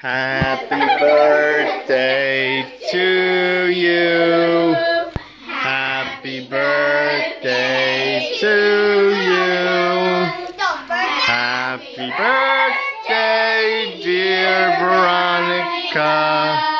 Happy birthday to you. Happy birthday to you. Happy birthday, dear Veronica.